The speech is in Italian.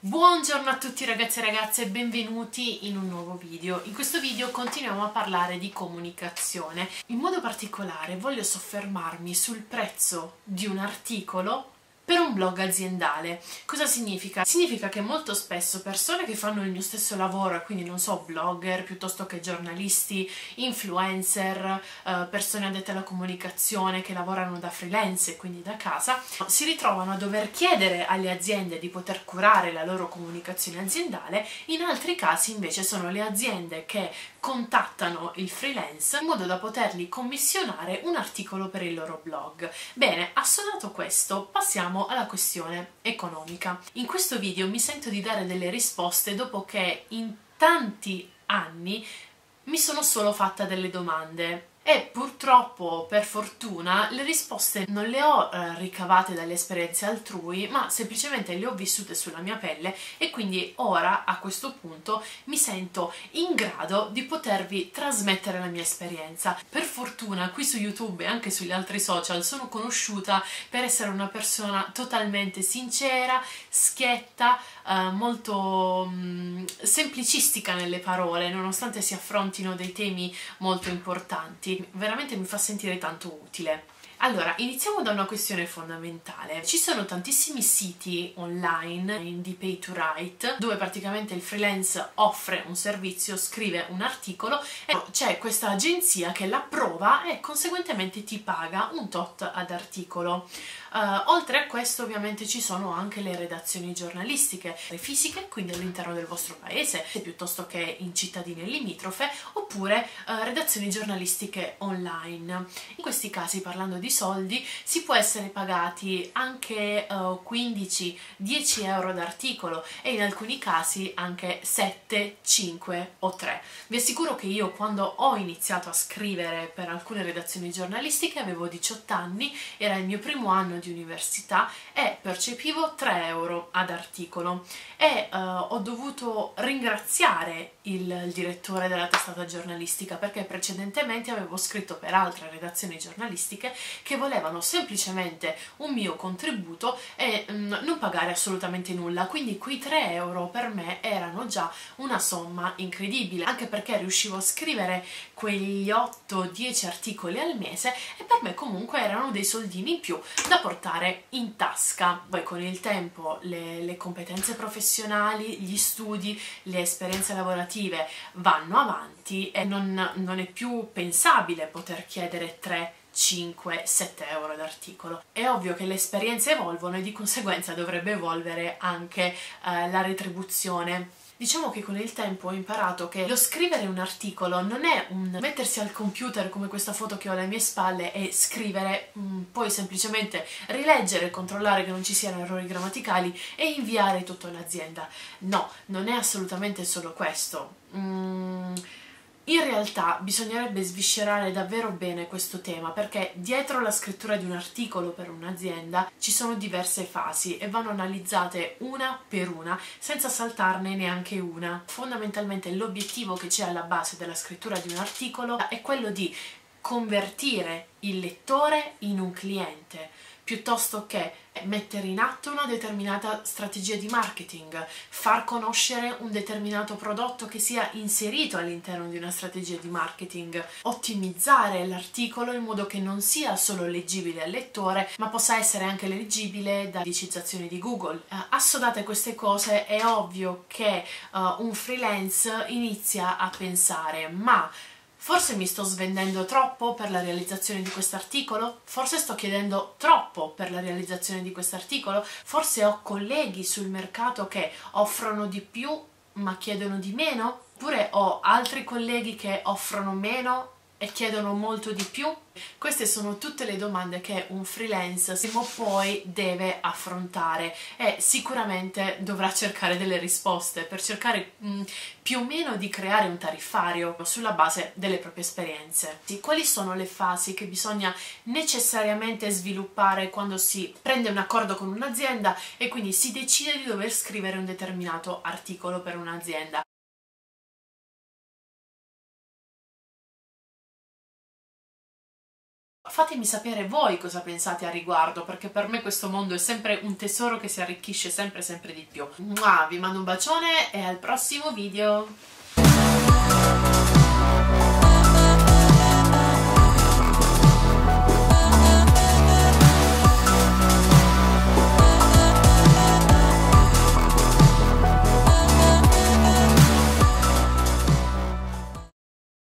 Buongiorno a tutti ragazzi e ragazze e benvenuti in un nuovo video. In questo video continuiamo a parlare di comunicazione. In modo particolare voglio soffermarmi sul prezzo di un articolo per un blog aziendale. Cosa significa? Significa che molto spesso persone che fanno il mio stesso lavoro, quindi non so, blogger piuttosto che giornalisti, influencer, eh, persone addette alla comunicazione che lavorano da freelance e quindi da casa, si ritrovano a dover chiedere alle aziende di poter curare la loro comunicazione aziendale, in altri casi invece sono le aziende che contattano il freelance in modo da potergli commissionare un articolo per il loro blog. Bene, assodato questo, passiamo alla questione economica. In questo video mi sento di dare delle risposte dopo che in tanti anni mi sono solo fatta delle domande e purtroppo, per fortuna, le risposte non le ho eh, ricavate dalle esperienze altrui, ma semplicemente le ho vissute sulla mia pelle e quindi ora, a questo punto, mi sento in grado di potervi trasmettere la mia esperienza. Per fortuna, qui su YouTube e anche sugli altri social sono conosciuta per essere una persona totalmente sincera, schietta, eh, molto mh, mm, semplicistica nelle parole, nonostante si affrontino dei temi molto importanti veramente mi fa sentire tanto utile. Allora, iniziamo da una questione fondamentale. Ci sono tantissimi siti online in di pay to write dove praticamente il freelance offre un servizio, scrive un articolo e c'è questa agenzia che l'approva e conseguentemente ti paga un tot ad articolo. Uh, oltre a questo ovviamente ci sono anche le redazioni giornalistiche fisiche, quindi all'interno del vostro paese, piuttosto che in cittadine limitrofe, oppure uh, redazioni giornalistiche online. In questi casi, parlando di soldi, si può essere pagati anche uh, 15-10 euro d'articolo e in alcuni casi anche 7, 5 o 3. Vi assicuro che io quando ho iniziato a scrivere per alcune redazioni giornalistiche avevo 18 anni, era il mio primo anno di università e percepivo 3 euro ad articolo e uh, ho dovuto ringraziare il direttore della testata giornalistica perché precedentemente avevo scritto per altre redazioni giornalistiche che volevano semplicemente un mio contributo e um, non pagare assolutamente nulla quindi quei 3 euro per me erano già una somma incredibile anche perché riuscivo a scrivere quegli 8-10 articoli al mese e per me comunque erano dei soldini in più da portare in tasca. Poi con il tempo le, le competenze professionali, gli studi, le esperienze lavorative vanno avanti e non, non è più pensabile poter chiedere 3 5, 7 euro d'articolo. È ovvio che le esperienze evolvono e di conseguenza dovrebbe evolvere anche eh, la retribuzione Diciamo che con il tempo ho imparato che lo scrivere un articolo non è un mettersi al computer come questa foto che ho alle mie spalle e scrivere, mm, poi semplicemente rileggere, controllare che non ci siano errori grammaticali e inviare tutto all'azienda. No, non è assolutamente solo questo. Mm, in realtà bisognerebbe sviscerare davvero bene questo tema perché dietro la scrittura di un articolo per un'azienda ci sono diverse fasi e vanno analizzate una per una senza saltarne neanche una. Fondamentalmente l'obiettivo che c'è alla base della scrittura di un articolo è quello di convertire il lettore in un cliente piuttosto che mettere in atto una determinata strategia di marketing, far conoscere un determinato prodotto che sia inserito all'interno di una strategia di marketing, ottimizzare l'articolo in modo che non sia solo leggibile al lettore, ma possa essere anche leggibile da indicizzazioni di Google. Uh, assodate queste cose è ovvio che uh, un freelance inizia a pensare ma Forse mi sto svendendo troppo per la realizzazione di quest'articolo? Forse sto chiedendo troppo per la realizzazione di quest'articolo? Forse ho colleghi sul mercato che offrono di più ma chiedono di meno? Oppure ho altri colleghi che offrono meno e chiedono molto di più? Queste sono tutte le domande che un freelance prima o poi deve affrontare e sicuramente dovrà cercare delle risposte per cercare mh, mm, più o meno di creare un tariffario sulla base delle proprie esperienze. Quali sono le fasi che bisogna necessariamente sviluppare quando si prende un accordo con un'azienda e quindi si decide di dover scrivere un determinato articolo per un'azienda? Fatemi sapere voi cosa pensate a riguardo perché per me questo mondo è sempre un tesoro che si arricchisce sempre sempre di più. Mua, vi mando un bacione e al prossimo video!